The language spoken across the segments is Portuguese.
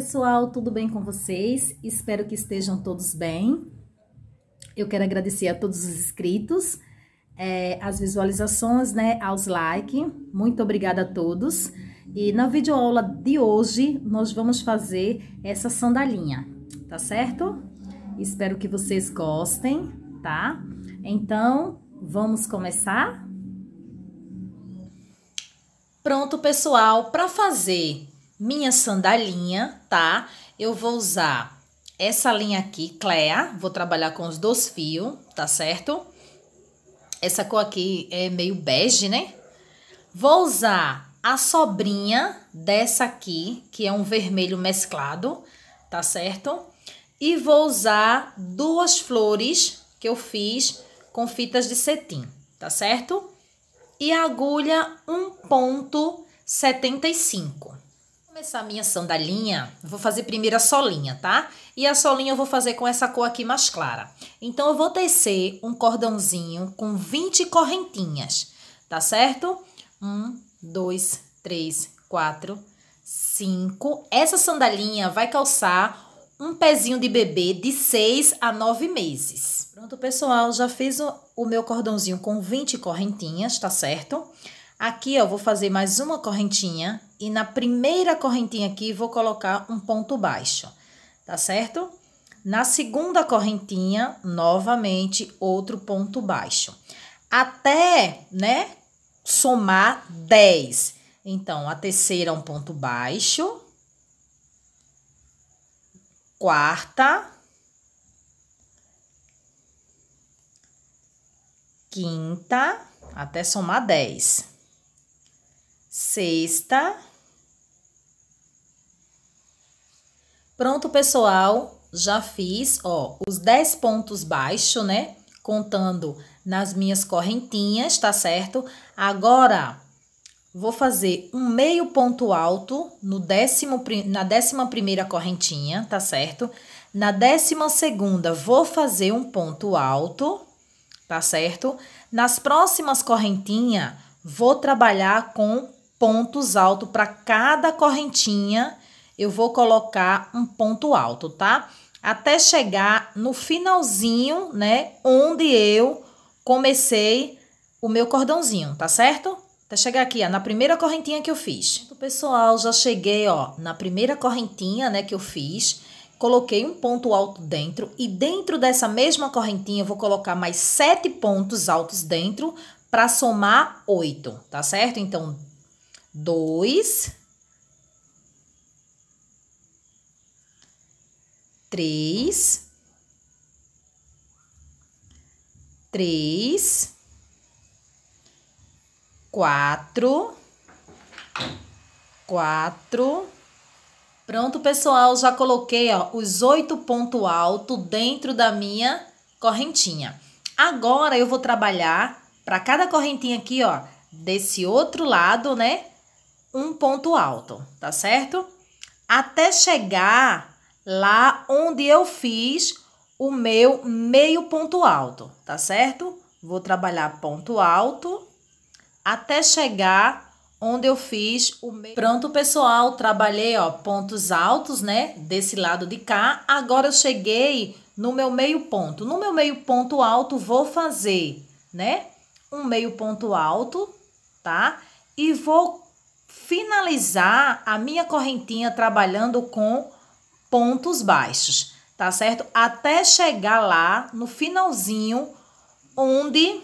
pessoal, tudo bem com vocês? Espero que estejam todos bem. Eu quero agradecer a todos os inscritos, é, as visualizações, né, aos likes. Muito obrigada a todos. E na videoaula de hoje, nós vamos fazer essa sandalinha, tá certo? Espero que vocês gostem, tá? Então, vamos começar? Pronto, pessoal, para fazer minha sandalinha, tá? Eu vou usar essa linha aqui, Clea, vou trabalhar com os dois fios, tá certo? Essa cor aqui é meio bege, né? Vou usar a sobrinha dessa aqui, que é um vermelho mesclado, tá certo? E vou usar duas flores que eu fiz com fitas de cetim, tá certo? E agulha 1.75 começar a minha sandalinha, vou fazer primeiro a solinha, tá? E a solinha eu vou fazer com essa cor aqui mais clara. Então, eu vou tecer um cordãozinho com 20 correntinhas, tá certo? Um, dois, três, quatro, cinco. Essa sandalinha vai calçar um pezinho de bebê de 6 a 9 meses. Pronto, pessoal, já fiz o, o meu cordãozinho com 20 correntinhas, tá certo? Aqui, ó, vou fazer mais uma correntinha e na primeira correntinha aqui vou colocar um ponto baixo, tá certo? Na segunda correntinha, novamente, outro ponto baixo. Até, né, somar 10. Então, a terceira um ponto baixo. Quarta. Quinta, até somar 10 sexta. Pronto, pessoal, já fiz, ó, os 10 pontos baixos, né? Contando nas minhas correntinhas, tá certo? Agora, vou fazer um meio ponto alto no décimo, na décima primeira correntinha, tá certo? Na décima segunda, vou fazer um ponto alto, tá certo? Nas próximas correntinhas, vou trabalhar com pontos altos para cada correntinha. Eu vou colocar um ponto alto, tá? Até chegar no finalzinho, né? Onde eu comecei o meu cordãozinho, tá certo? Até chegar aqui, ó, na primeira correntinha que eu fiz. Então, pessoal, já cheguei, ó, na primeira correntinha, né, que eu fiz. Coloquei um ponto alto dentro e dentro dessa mesma correntinha vou colocar mais sete pontos altos dentro para somar oito, tá certo? Então, dois, três, três, quatro, quatro. Pronto, pessoal, já coloquei ó, os oito pontos altos dentro da minha correntinha. Agora, eu vou trabalhar para cada correntinha aqui, ó, desse outro lado, né? Um ponto alto, tá certo? Até chegar lá onde eu fiz o meu meio ponto alto, tá certo? Vou trabalhar ponto alto até chegar onde eu fiz o meio. Pronto, pessoal, trabalhei, ó, pontos altos, né, desse lado de cá. Agora eu cheguei no meu meio ponto. No meu meio ponto alto, vou fazer, né, um meio ponto alto, tá? E vou finalizar a minha correntinha trabalhando com pontos baixos, tá certo? Até chegar lá no finalzinho onde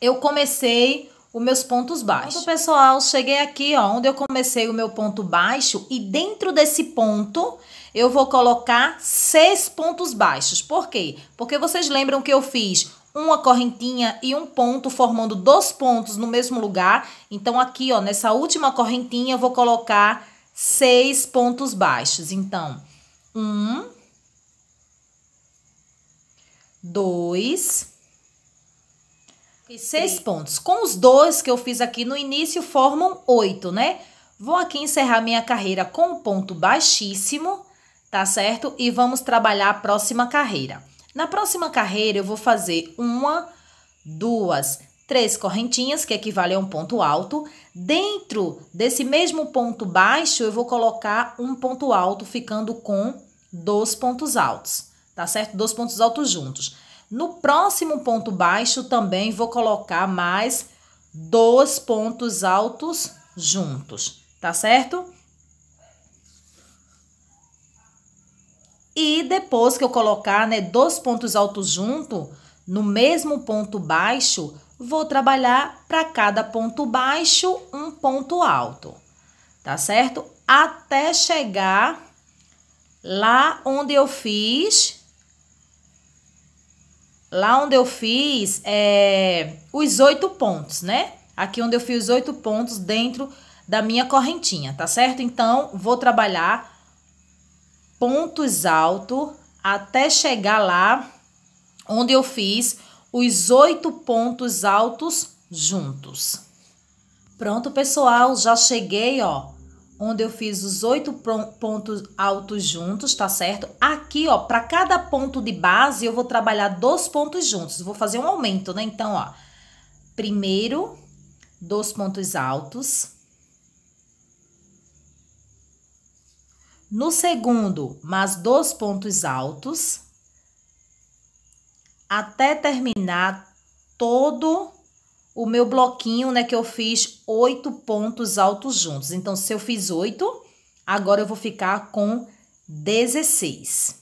eu comecei os meus pontos baixos. Pronto, pessoal, cheguei aqui, ó, onde eu comecei o meu ponto baixo e dentro desse ponto eu vou colocar seis pontos baixos. Por quê? Porque vocês lembram que eu fiz uma correntinha e um ponto formando dois pontos no mesmo lugar. Então, aqui, ó, nessa última correntinha, eu vou colocar seis pontos baixos. Então, um, dois e seis pontos. Com os dois que eu fiz aqui no início, formam oito, né? Vou aqui encerrar minha carreira com um ponto baixíssimo, tá certo? E vamos trabalhar a próxima carreira. Na próxima carreira, eu vou fazer uma, duas, três correntinhas, que equivale a um ponto alto. Dentro desse mesmo ponto baixo, eu vou colocar um ponto alto, ficando com dois pontos altos, tá certo? Dois pontos altos juntos. No próximo ponto baixo, também vou colocar mais dois pontos altos juntos, tá certo? E depois que eu colocar, né, dois pontos altos junto, no mesmo ponto baixo, vou trabalhar para cada ponto baixo um ponto alto, tá certo? Até chegar lá onde eu fiz, lá onde eu fiz é, os oito pontos, né? Aqui onde eu fiz os oito pontos dentro da minha correntinha, tá certo? Então, vou trabalhar pontos altos até chegar lá onde eu fiz os oito pontos altos juntos. Pronto, pessoal, já cheguei, ó, onde eu fiz os oito pontos altos juntos, tá certo? Aqui, ó, para cada ponto de base, eu vou trabalhar dois pontos juntos. Vou fazer um aumento, né? Então, ó, primeiro, dois pontos altos. No segundo, mais dois pontos altos até terminar todo o meu bloquinho, né, que eu fiz oito pontos altos juntos. Então, se eu fiz oito, agora eu vou ficar com 16.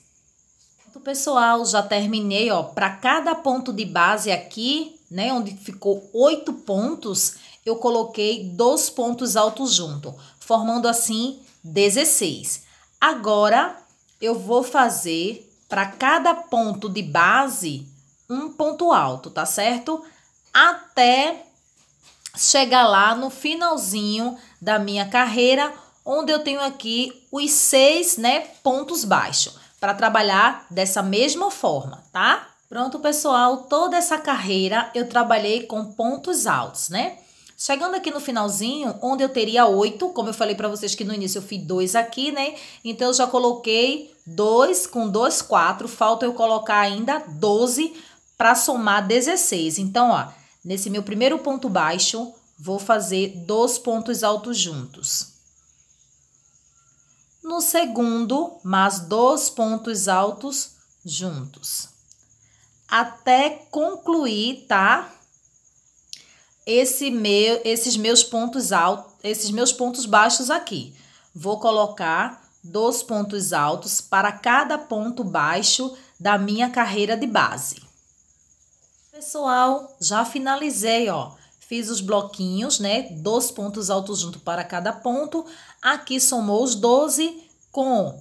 Então, pessoal, já terminei, ó, para cada ponto de base aqui, né, onde ficou oito pontos, eu coloquei dois pontos altos junto, formando assim 16. Agora, eu vou fazer para cada ponto de base um ponto alto, tá certo? Até chegar lá no finalzinho da minha carreira, onde eu tenho aqui os seis, né, pontos baixos, para trabalhar dessa mesma forma, tá? Pronto, pessoal, toda essa carreira eu trabalhei com pontos altos, né? Chegando aqui no finalzinho, onde eu teria oito, como eu falei para vocês que no início eu fiz dois aqui, né? Então, eu já coloquei dois com dois, quatro. Falta eu colocar ainda doze para somar 16. Então, ó, nesse meu primeiro ponto baixo, vou fazer dois pontos altos juntos. No segundo, mais dois pontos altos juntos. Até concluir, tá? Esse meu, esses meus pontos altos, esses meus pontos baixos aqui. Vou colocar dois pontos altos para cada ponto baixo da minha carreira de base. Pessoal, já finalizei, ó. Fiz os bloquinhos, né? Dois pontos altos junto para cada ponto. Aqui somou os 12 com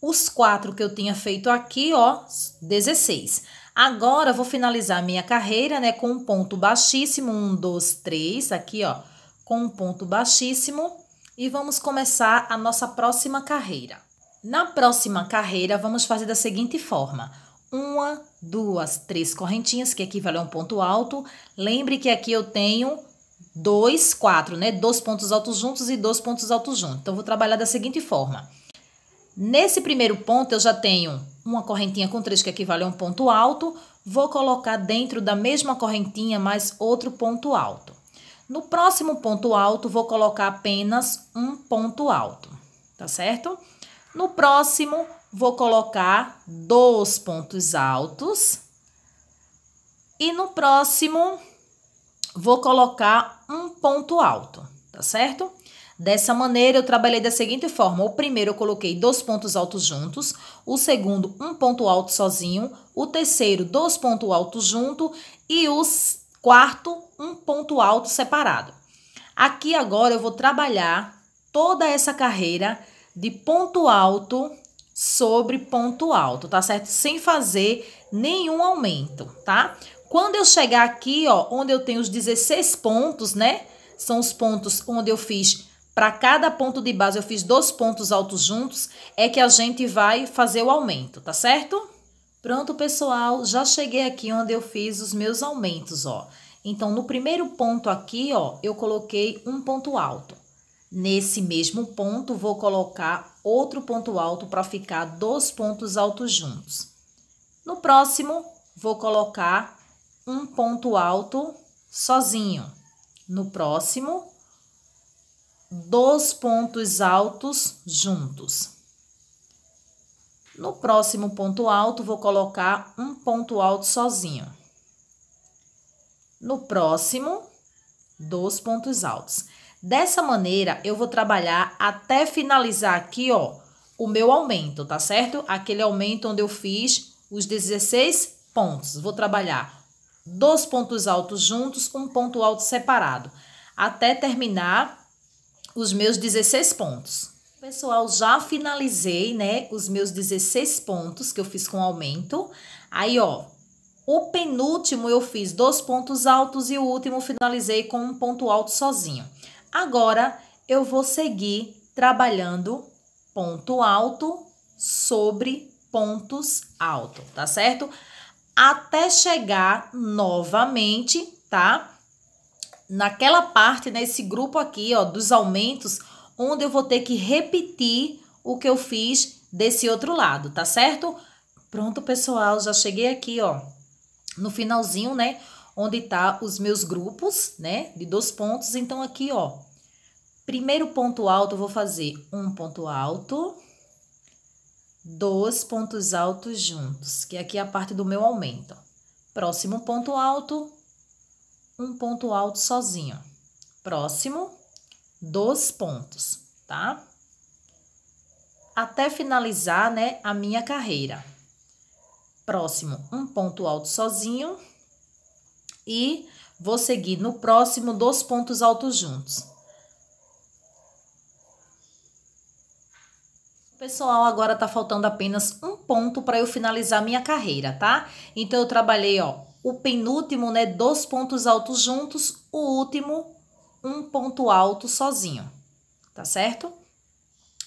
os quatro que eu tinha feito aqui, ó, 16. Agora, vou finalizar minha carreira, né, com um ponto baixíssimo, um, dois, três, aqui, ó, com um ponto baixíssimo. E vamos começar a nossa próxima carreira. Na próxima carreira, vamos fazer da seguinte forma uma, duas, três correntinhas, que equivale a um ponto alto. Lembre que aqui eu tenho dois, quatro, né? Dois pontos altos juntos e dois pontos altos juntos. Então, vou trabalhar da seguinte forma. Nesse primeiro ponto, eu já tenho uma correntinha com três, que equivale a um ponto alto. Vou colocar dentro da mesma correntinha mais outro ponto alto. No próximo ponto alto, vou colocar apenas um ponto alto, tá certo? No próximo, vou colocar dois pontos altos. E no próximo, vou colocar um ponto alto, tá certo? Dessa maneira, eu trabalhei da seguinte forma. O primeiro, eu coloquei dois pontos altos juntos. O segundo, um ponto alto sozinho. O terceiro, dois pontos altos junto. E o quarto, um ponto alto separado. Aqui agora, eu vou trabalhar toda essa carreira de ponto alto sobre ponto alto, tá certo? Sem fazer nenhum aumento, tá? Quando eu chegar aqui, ó, onde eu tenho os 16 pontos, né? São os pontos onde eu fiz para cada ponto de base eu fiz dois pontos altos juntos, é que a gente vai fazer o aumento, tá certo? Pronto, pessoal, já cheguei aqui onde eu fiz os meus aumentos, ó. Então, no primeiro ponto aqui, ó, eu coloquei um ponto alto. Nesse mesmo ponto, vou colocar outro ponto alto para ficar dois pontos altos juntos. No próximo, vou colocar um ponto alto sozinho. No próximo, dois pontos altos juntos. No próximo ponto alto, vou colocar um ponto alto sozinho. No próximo, dois pontos altos. Dessa maneira, eu vou trabalhar até finalizar aqui, ó, o meu aumento, tá certo? Aquele aumento onde eu fiz os 16 pontos. Vou trabalhar dois pontos altos juntos, um ponto alto separado, até terminar os meus 16 pontos. Pessoal, já finalizei, né, os meus 16 pontos que eu fiz com aumento. Aí, ó, o penúltimo eu fiz dois pontos altos e o último finalizei com um ponto alto sozinho. Agora, eu vou seguir trabalhando ponto alto sobre pontos altos, tá certo? Até chegar novamente, tá? Naquela parte, nesse grupo aqui, ó, dos aumentos, onde eu vou ter que repetir o que eu fiz desse outro lado, tá certo? Pronto, pessoal, já cheguei aqui, ó, no finalzinho, né? Onde tá os meus grupos, né? De dois pontos. Então, aqui, ó, primeiro ponto alto, eu vou fazer um ponto alto, dois pontos altos juntos, que aqui é a parte do meu aumento. Próximo ponto alto, um ponto alto sozinho. Próximo, dois pontos, tá? Até finalizar, né, a minha carreira próximo um ponto alto sozinho e vou seguir no próximo dois pontos altos juntos. Pessoal, agora tá faltando apenas um ponto para eu finalizar minha carreira, tá? Então, eu trabalhei, ó, o penúltimo, né, dois pontos altos juntos, o último, um ponto alto sozinho, tá certo?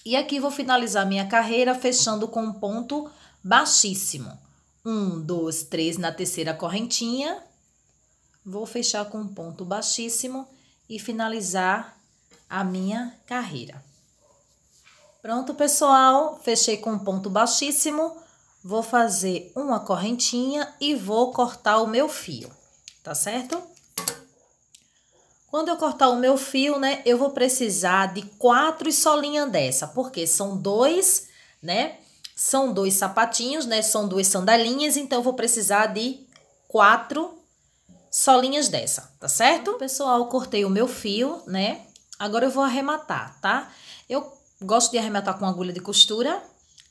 E aqui vou finalizar minha carreira fechando com um ponto baixíssimo. Um, dois, três na terceira correntinha. Vou fechar com um ponto baixíssimo e finalizar a minha carreira. Pronto, pessoal. Fechei com um ponto baixíssimo. Vou fazer uma correntinha e vou cortar o meu fio, tá certo? Quando eu cortar o meu fio, né, eu vou precisar de quatro solinhas dessa, porque são dois, né, são dois sapatinhos, né? São duas sandalinhas, então eu vou precisar de quatro solinhas dessa, tá certo? Pessoal, cortei o meu fio, né? Agora eu vou arrematar, tá? Eu gosto de arrematar com agulha de costura,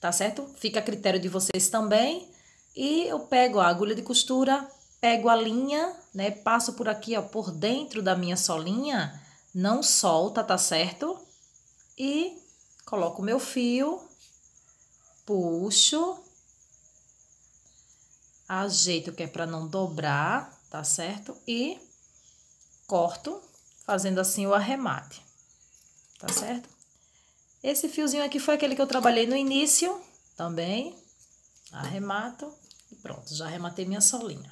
tá certo? Fica a critério de vocês também. E eu pego a agulha de costura, pego a linha, né? Passo por aqui, ó, por dentro da minha solinha, não solta, tá certo? E coloco o meu fio puxo, ajeito que é para não dobrar, tá certo? E corto, fazendo assim o arremate, tá certo? Esse fiozinho aqui foi aquele que eu trabalhei no início, também, arremato e pronto, já arrematei minha solinha.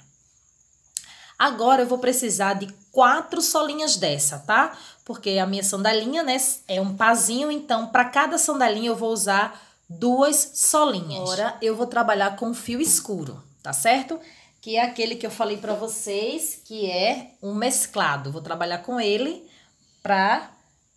Agora, eu vou precisar de quatro solinhas dessa, tá? Porque a minha sandalinha, né, é um pazinho, então, para cada sandalinha eu vou usar duas solinhas. Agora eu vou trabalhar com fio escuro, tá certo? Que é aquele que eu falei para vocês, que é um mesclado. Vou trabalhar com ele para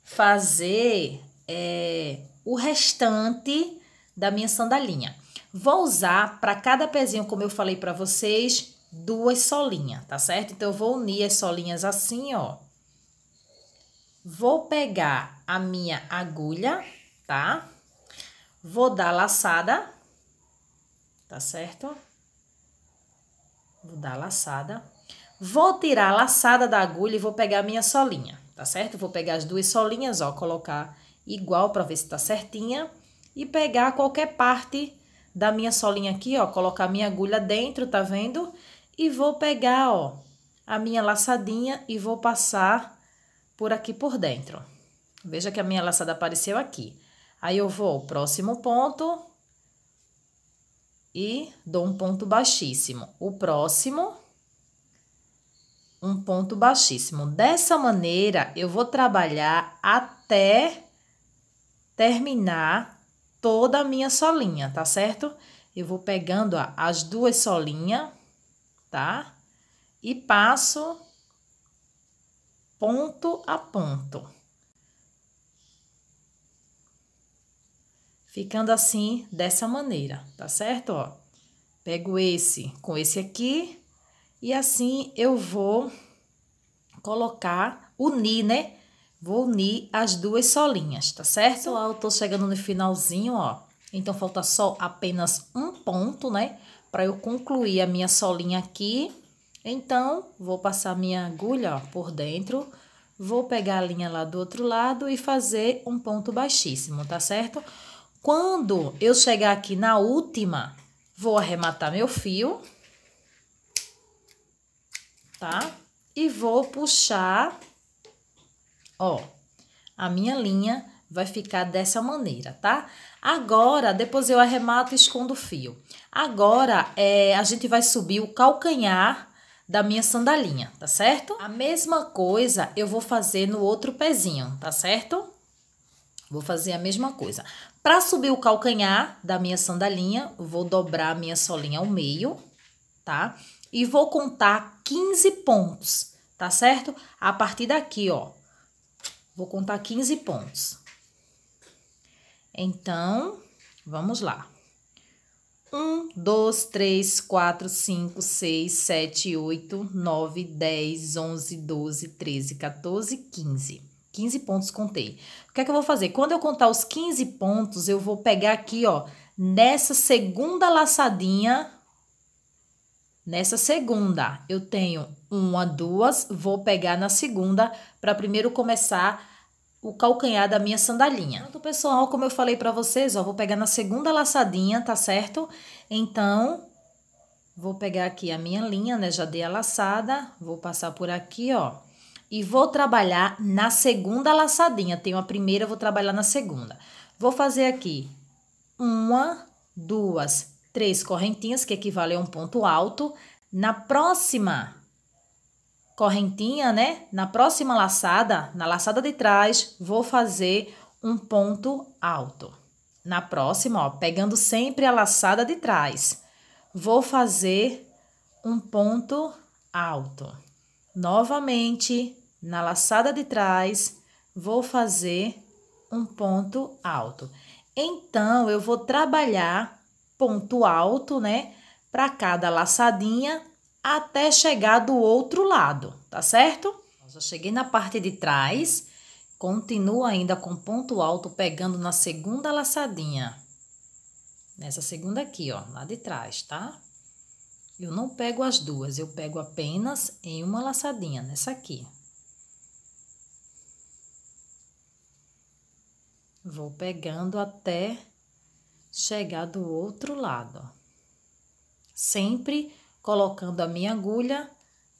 fazer é, o restante da minha sandalinha. Vou usar para cada pezinho, como eu falei para vocês, duas solinhas, tá certo? Então, eu vou unir as solinhas assim, ó. Vou pegar a minha agulha, tá? Vou dar laçada, tá certo? Vou dar laçada. Vou tirar a laçada da agulha e vou pegar a minha solinha, tá certo? Vou pegar as duas solinhas, ó, colocar igual para ver se tá certinha. E pegar qualquer parte da minha solinha aqui, ó, colocar minha agulha dentro, tá vendo? E vou pegar, ó, a minha laçadinha e vou passar por aqui por dentro. Veja que a minha laçada apareceu aqui. Aí eu vou ao próximo ponto e dou um ponto baixíssimo. O próximo, um ponto baixíssimo. Dessa maneira, eu vou trabalhar até terminar toda a minha solinha, tá certo? Eu vou pegando ó, as duas solinhas, tá? E passo ponto a ponto. Ficando assim, dessa maneira, tá certo? Ó, pego esse com esse aqui e assim eu vou colocar, unir, né? Vou unir as duas solinhas, tá certo? Pessoal, eu tô chegando no finalzinho, ó. Então, falta só apenas um ponto, né? Para eu concluir a minha solinha aqui. Então, vou passar minha agulha, ó, por dentro. Vou pegar a linha lá do outro lado e fazer um ponto baixíssimo, tá certo? Quando eu chegar aqui na última, vou arrematar meu fio, tá? E vou puxar, ó, a minha linha vai ficar dessa maneira, tá? Agora, depois eu arremato e escondo o fio. Agora, é, a gente vai subir o calcanhar da minha sandalinha, tá certo? A mesma coisa eu vou fazer no outro pezinho, tá certo? Vou fazer a mesma coisa. Para subir o calcanhar da minha sandalinha, vou dobrar a minha solinha ao meio, tá? E vou contar 15 pontos, tá certo? A partir daqui, ó. Vou contar 15 pontos. Então, vamos lá. 1, 2, 3, 4, 5, 6, 7, 8, 9, 10, 11, 12, 13, 14, 15. 15 pontos contei. O que é que eu vou fazer? Quando eu contar os 15 pontos, eu vou pegar aqui, ó, nessa segunda laçadinha, nessa segunda, eu tenho uma, duas, vou pegar na segunda para primeiro começar o calcanhar da minha sandalinha. Pronto, pessoal, como eu falei para vocês, ó, vou pegar na segunda laçadinha, tá certo? Então, vou pegar aqui a minha linha, né? Já dei a laçada, vou passar por aqui, ó e vou trabalhar na segunda laçadinha. Tenho a primeira, vou trabalhar na segunda. Vou fazer aqui uma, duas, três correntinhas, que equivale a um ponto alto. Na próxima correntinha, né? Na próxima laçada, na laçada de trás, vou fazer um ponto alto. Na próxima, ó, pegando sempre a laçada de trás, vou fazer um ponto alto. Novamente, na laçada de trás, vou fazer um ponto alto. Então, eu vou trabalhar ponto alto, né, para cada laçadinha até chegar do outro lado, tá certo? Já cheguei na parte de trás, continuo ainda com ponto alto pegando na segunda laçadinha. Nessa segunda aqui, ó, lá de trás, tá? Eu não pego as duas, eu pego apenas em uma laçadinha, nessa aqui. Vou pegando até chegar do outro lado. Sempre colocando a minha agulha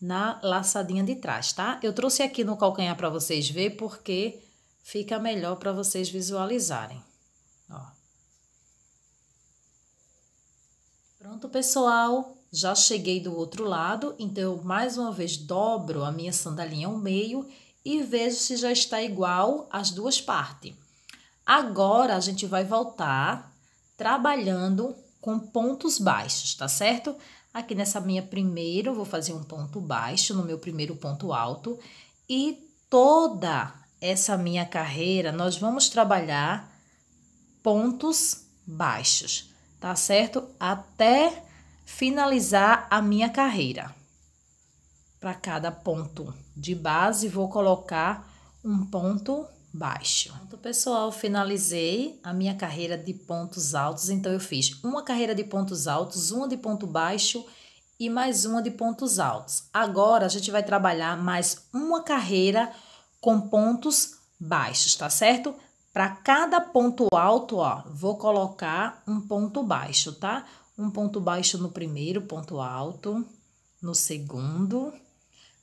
na laçadinha de trás, tá? Eu trouxe aqui no calcanhar para vocês ver porque fica melhor para vocês visualizarem. Ó. Pronto, pessoal. Já cheguei do outro lado, então mais uma vez dobro a minha sandalinha ao meio e vejo se já está igual as duas partes. Agora, a gente vai voltar trabalhando com pontos baixos, tá certo? Aqui nessa minha primeira, eu vou fazer um ponto baixo no meu primeiro ponto alto. E toda essa minha carreira, nós vamos trabalhar pontos baixos, tá certo? Até finalizar a minha carreira. Para cada ponto de base, vou colocar um ponto baixo. Pronto, pessoal, finalizei a minha carreira de pontos altos. Então, eu fiz uma carreira de pontos altos, uma de ponto baixo e mais uma de pontos altos. Agora, a gente vai trabalhar mais uma carreira com pontos baixos, tá certo? Para cada ponto alto, ó, vou colocar um ponto baixo, tá? Um ponto baixo no primeiro ponto alto, no segundo,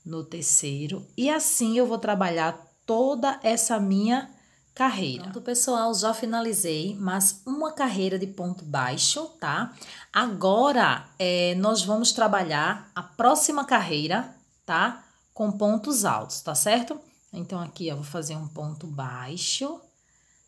no terceiro, e assim eu vou trabalhar toda essa minha carreira. Pronto, pessoal, já finalizei mais uma carreira de ponto baixo, tá? Agora, é, nós vamos trabalhar a próxima carreira, tá? Com pontos altos, tá certo? Então, aqui, eu vou fazer um ponto baixo,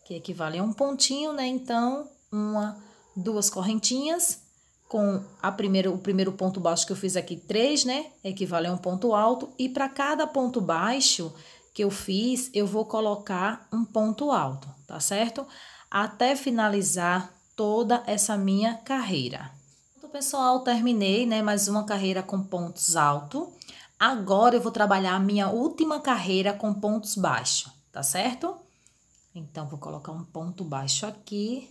que equivale a um pontinho, né? Então, uma, duas correntinhas, com a primeiro, o primeiro ponto baixo que eu fiz aqui, 3, né? Equivale a um ponto alto. E para cada ponto baixo que eu fiz, eu vou colocar um ponto alto, tá certo? Até finalizar toda essa minha carreira. Então, pessoal, terminei, né? Mais uma carreira com pontos altos. Agora eu vou trabalhar a minha última carreira com pontos baixos, tá certo? Então, vou colocar um ponto baixo aqui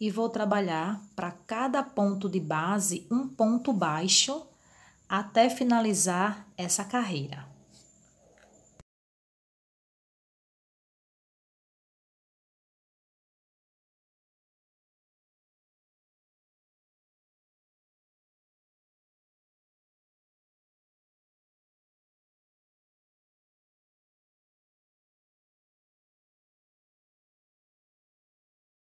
e vou trabalhar para cada ponto de base um ponto baixo até finalizar essa carreira.